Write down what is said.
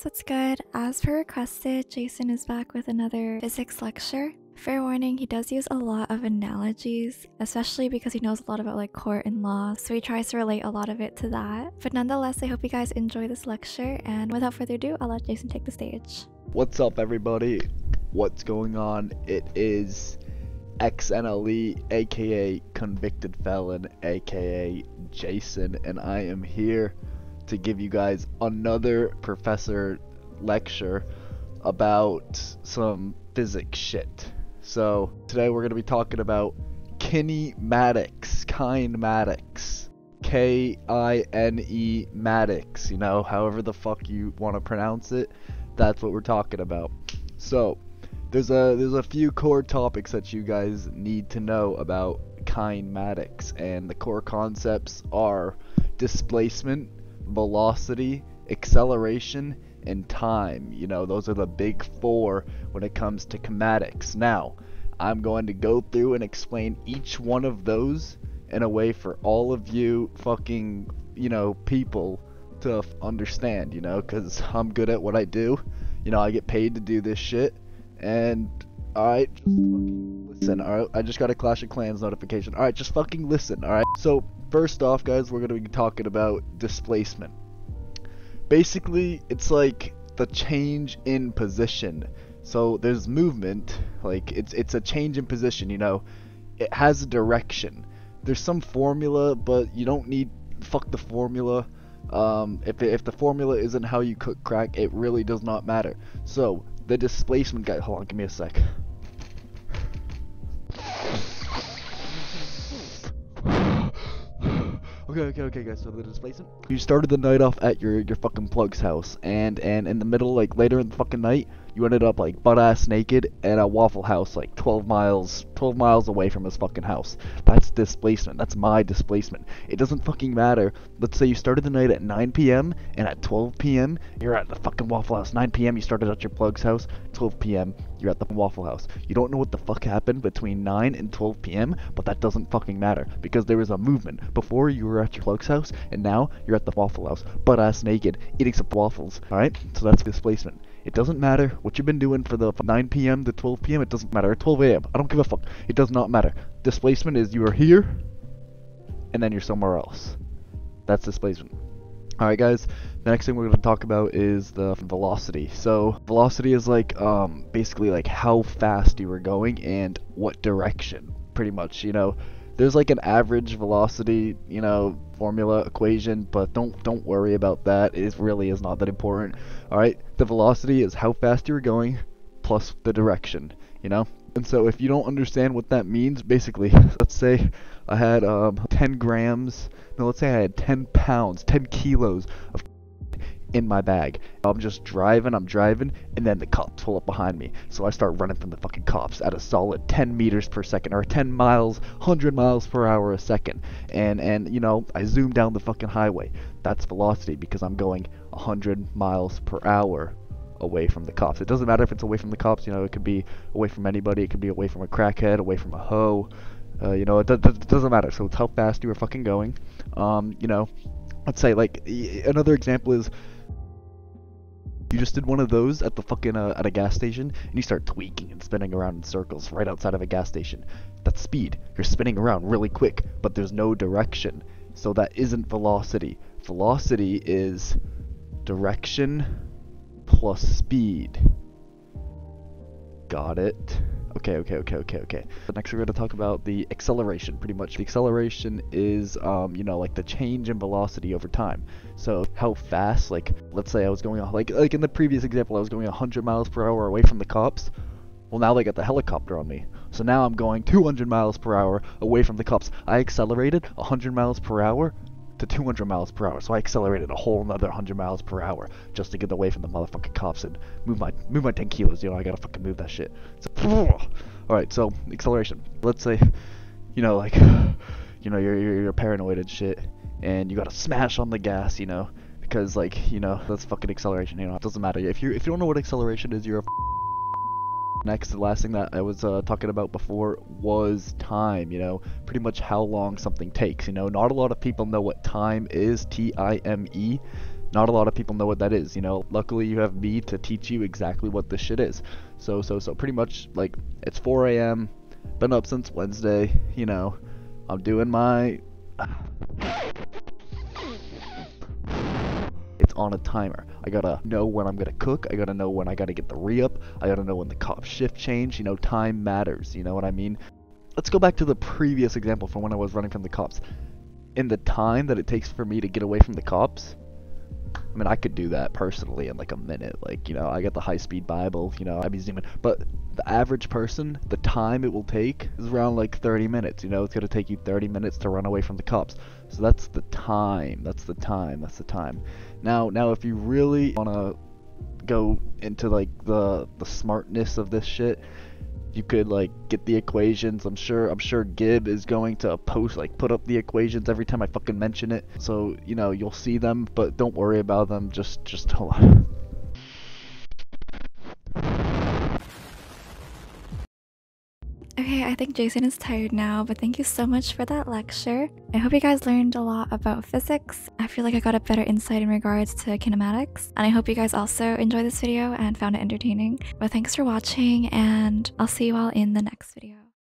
guys, what's good? As per requested, Jason is back with another physics lecture. Fair warning, he does use a lot of analogies, especially because he knows a lot about like court and law, so he tries to relate a lot of it to that. But nonetheless, I hope you guys enjoy this lecture, and without further ado, I'll let Jason take the stage. What's up, everybody? What's going on? It is XNLE, aka Convicted Felon, aka Jason, and I am here to give you guys another professor lecture about some physics shit. So, today we're going to be talking about kinematics, kinematics. K I N E matics, you know, however the fuck you want to pronounce it, that's what we're talking about. So, there's a there's a few core topics that you guys need to know about kinematics and the core concepts are displacement, velocity, acceleration, and time. You know, those are the big four when it comes to kinematics. Now, I'm going to go through and explain each one of those in a way for all of you fucking, you know, people to understand, you know, because I'm good at what I do. You know, I get paid to do this shit. And, alright, just fucking listen, alright? I just got a Clash of Clans notification. Alright, just fucking listen, alright? So, first off, guys, we're to be talking about displacement. Basically, it's like the change in position. So there's movement, like it's it's a change in position, you know. It has a direction. There's some formula, but you don't need fuck the formula. Um, if if the formula isn't how you cook crack, it really does not matter. So the displacement guy. Hold on, give me a sec. Okay, okay, okay, guys. So the displacement. You started the night off at your your fucking plug's house, and and in the middle, like later in the fucking night, you ended up like butt ass naked at a Waffle House, like 12 miles, 12 miles away from his fucking house. That's displacement. That's my displacement. It doesn't fucking matter. Let's say you started the night at 9 p.m. and at 12 p.m. you're at the fucking Waffle House. 9 p.m. you started at your plug's house. 12 p.m. you're at the Waffle House. You don't know what the fuck happened between 9 and 12 p.m., but that doesn't fucking matter because there was a movement. Before you were at your plug's house, and now you're at the Waffle House, butt ass naked, eating some waffles. All right, so that's displacement. It doesn't matter what you've been doing for the 9 p.m. to 12 p.m. It doesn't matter. 12 a.m. I don't give a fuck. It does not matter. Displacement is you are here, and then you're somewhere else. That's displacement. Alright guys, the next thing we're going to talk about is the velocity. So, velocity is like, um, basically like how fast you are going and what direction, pretty much, you know. There's like an average velocity, you know, formula equation, but don't don't worry about that. It really is not that important. All right, the velocity is how fast you're going plus the direction, you know? And so if you don't understand what that means, basically, let's say I had um 10 grams, no, let's say I had 10 pounds, 10 kilos of in my bag. I'm just driving, I'm driving, and then the cops pull up behind me. So I start running from the fucking cops at a solid 10 meters per second, or 10 miles, 100 miles per hour a second. And, and you know, I zoom down the fucking highway. That's velocity because I'm going 100 miles per hour away from the cops. It doesn't matter if it's away from the cops, you know, it could be away from anybody, it could be away from a crackhead, away from a hoe. Uh, you know, it, it doesn't matter. So it's how fast you are fucking going. Um, you know, let's say like another example is you just did one of those at the fucking uh, at a gas station, and you start tweaking and spinning around in circles right outside of a gas station. That's speed. You're spinning around really quick, but there's no direction. So that isn't velocity. Velocity is direction plus speed. Got it. Okay, okay, okay, okay, okay. So next we're going to talk about the acceleration, pretty much. The acceleration is, um, you know, like the change in velocity over time. So how fast, like, let's say I was going, like, like in the previous example, I was going 100 miles per hour away from the cops. Well, now they got the helicopter on me. So now I'm going 200 miles per hour away from the cops. I accelerated 100 miles per hour to 200 miles per hour. So I accelerated a whole another 100 miles per hour just to get away from the motherfucking cops and move my move my 10 kilos. You know, I gotta fucking move that shit. So, all right, so acceleration. Let's say, you know, like, you know, you're you're, you're paranoid and shit, and you gotta smash on the gas. You know, because like, you know, that's fucking acceleration. You know, it doesn't matter if you if you don't know what acceleration is, you're a Next, the last thing that I was uh, talking about before was time, you know, pretty much how long something takes, you know. Not a lot of people know what time is, T-I-M-E. Not a lot of people know what that is, you know. Luckily, you have me to teach you exactly what this shit is. So, so, so pretty much like it's 4 a.m. Been up since Wednesday, you know. I'm doing my. On a timer. I gotta know when I'm gonna cook. I gotta know when I gotta get the re up. I gotta know when the cop shift change. You know, time matters. You know what I mean? Let's go back to the previous example from when I was running from the cops. In the time that it takes for me to get away from the cops, I mean, I could do that personally in like a minute. Like, you know, I got the high speed Bible, you know, I'd be zooming. But the average person, the time it will take is around like 30 minutes. You know, it's going to take you 30 minutes to run away from the cops. So that's the time. That's the time. That's the time. Now, now if you really want to go into like the the smartness of this shit, you could like get the equations. I'm sure I'm sure Gib is going to post like put up the equations every time I fucking mention it. So, you know, you'll see them, but don't worry about them. Just just hold on. I think Jason is tired now, but thank you so much for that lecture. I hope you guys learned a lot about physics. I feel like I got a better insight in regards to kinematics. And I hope you guys also enjoyed this video and found it entertaining. But thanks for watching, and I'll see you all in the next video.